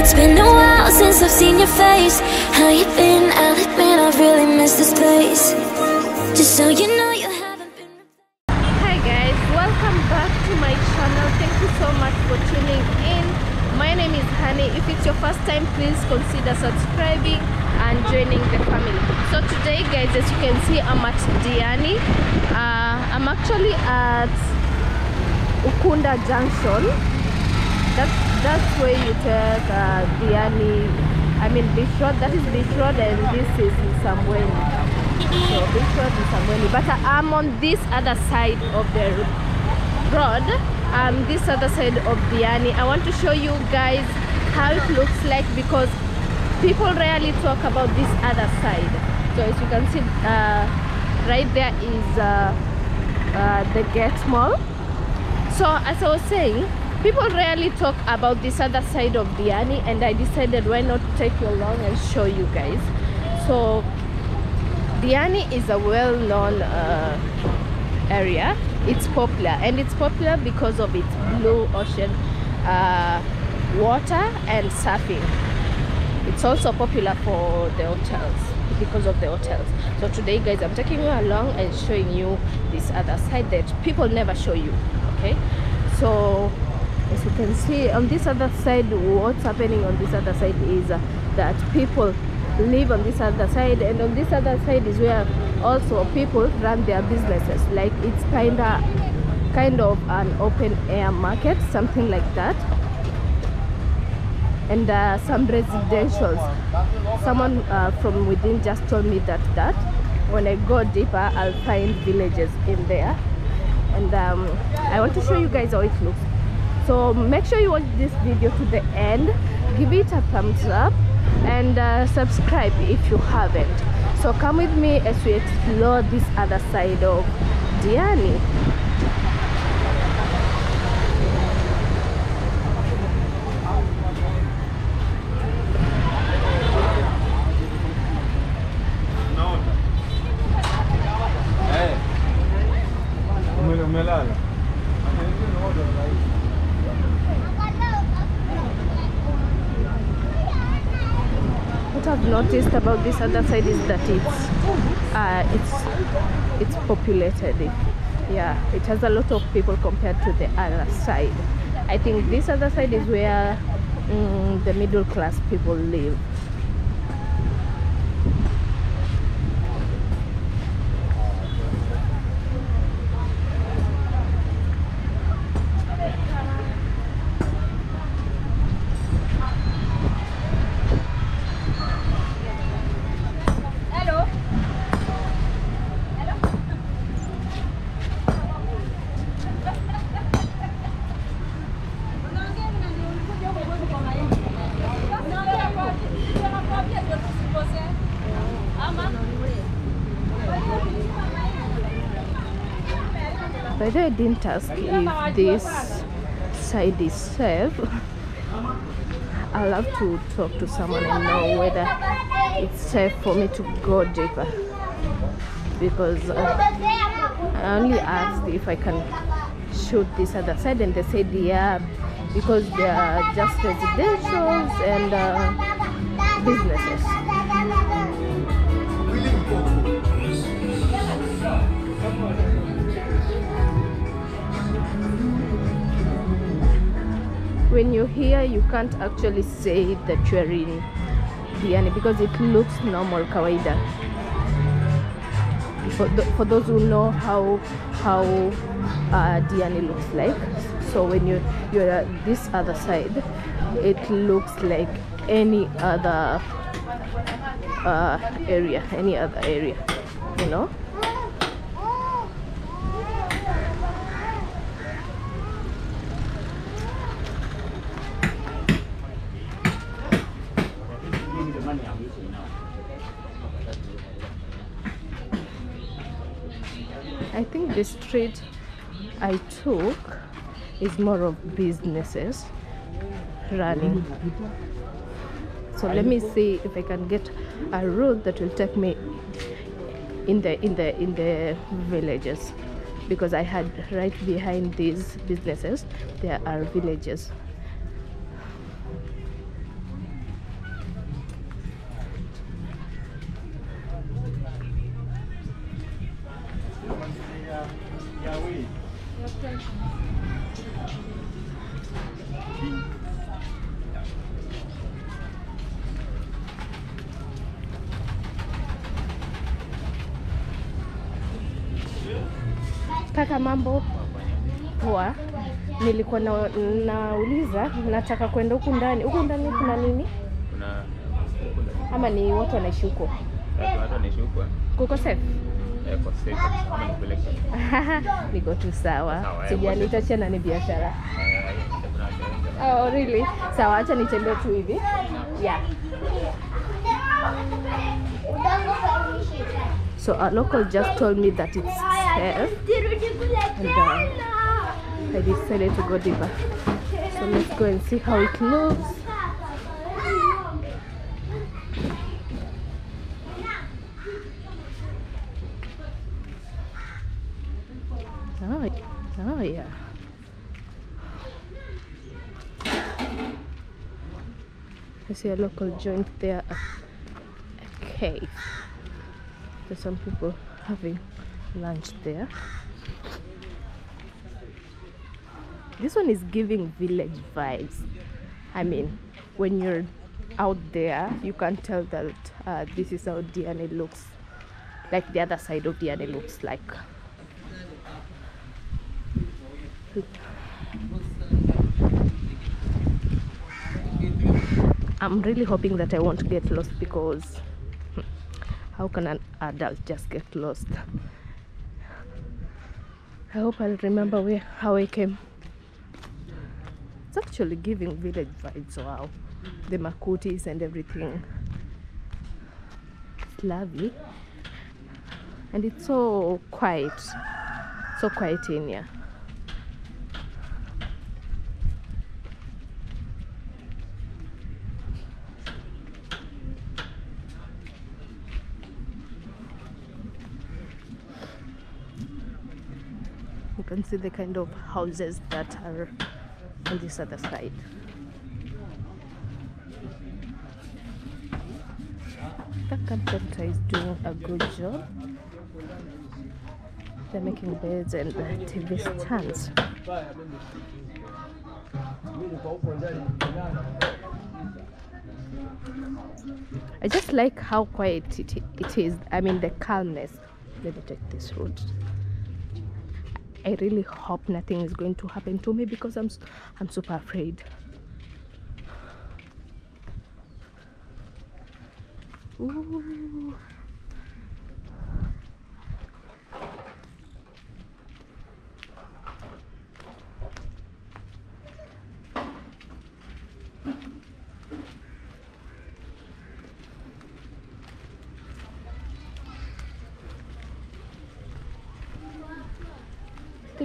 It's been a while since I've seen your face. How you been? I'll admit I really miss this place. Just so you know, you haven't been. Hi guys, welcome back to my channel. Thank you so much for tuning in. My name is Honey. If it's your first time, please consider subscribing and joining the family. So today guys, as you can see, I'm at Diani. Uh, I'm actually at Ukunda Junction. That's, that's where you take uh, Diani, I mean Beach Road. That is Beach Road and this is Msambweni. So Beach is Msambweni. But I'm on this other side of the road um this other side of Diani I want to show you guys how it looks like because people rarely talk about this other side so as you can see uh, right there is uh, uh, the gate mall so as I was saying people rarely talk about this other side of Diani and I decided why not take you along and show you guys? So Diani is a well-known uh, area. It's popular and it's popular because of its blue ocean uh, water and surfing. It's also popular for the hotels because of the hotels. So today guys i'm taking you along and showing you this other side that people never show you okay? So as you can see on this other side what's happening on this other side is uh, that people live on this other side and on this other side is where also people run their businesses. Like it's kind of kind of an open air market something like that. And uh, some residentials. Someone uh, from within just told me that that when i go deeper i'll find villages in there. And um, i want to show you guys how it looks so make sure you watch this video to the end. Give it a thumbs up and uh, subscribe if you haven't. So come with me as we explore this other side of Diani noticed about this other side is that it's uh, it's it's populated. Yeah it has a lot of people compared to the other side. I think this other side is where mm, the middle class people live By the way, I didn't ask if this side is safe. I love to talk to someone and know whether it's safe for me to go deeper because uh, I only asked if I can shoot this other side and they said yeah because they are just residentials and uh, businesses. When you're here you can't actually say that you're in Diani because it looks normal kawaida. For, for those who know how how uh, Diani looks like so when you you're at this other side it looks like any other uh, area any other area you know I think the street I took is more of businesses running. So let me see if I can get a route that will take me in the in the in the villages because I had right behind these businesses there are villages Kaka, mambo poa. Nilikuwa na, nauliza nataka kwenda huku ndani. Huku ndani kuna nini? kuna Ama ni watu wanaishi huko? watu wanaishi huko Kuko safe? Eh, Niko tu sawa, sijali eh, sijanita tena ni biashara. eh. Oh, really? Sawa, acha nitembee tu hivi. Yeah. So a local just told me that it's safe and uh, I decided to go deeper. So let's go and see how it looks. I see a local joint there, a, a cave. There's some people having lunch there. This one is giving village vibes. I mean, when you're out there, you can tell that uh, this is how Diani looks. Like the other side of Diani looks like. I'm really hoping that I won't get lost because how can an adult just get lost? I hope I'll remember where how I came. It's actually giving village vibes. Wow, the makutis and everything. It's lovely, and it's so quiet, so quiet in here. Can see the kind of houses that are on this other side. The carpenter is doing a good job. They're making beds and TV stands. I just like how quiet it, it is. I mean, the calmness. Let me take this road. I really hope nothing is going to happen to me because I'm I'm super afraid. Ooh.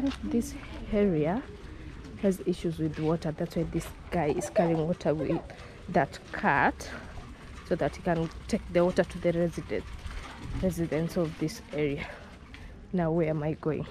Think this area has issues with water. That's why this guy is carrying water with that cart so that he can take the water to the resident residents of this area. Now where am I going?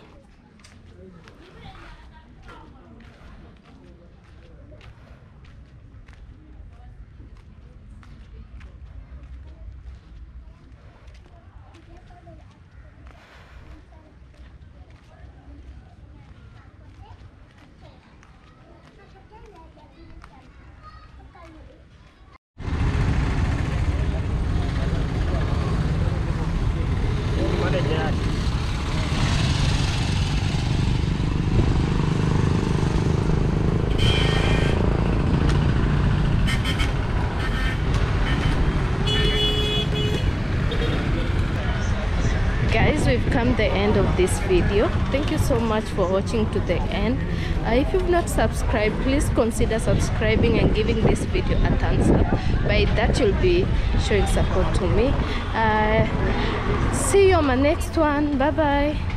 The end of this video. Thank you so much for watching to the end. Uh, if you've not subscribed please consider subscribing and giving this video a thumbs up. By that you'll be showing support to me. Uh, see you on my next one. Bye bye